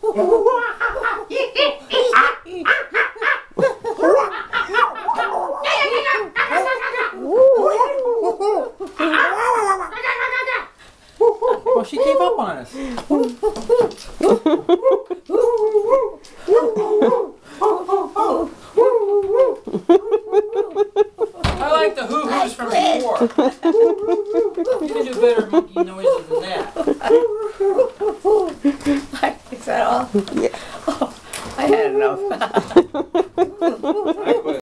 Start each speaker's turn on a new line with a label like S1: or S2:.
S1: Well, she gave up on us. I like the hoo hoos from before. You can do better monkey noises than that
S2: all?
S3: Yeah. Oh, I had enough.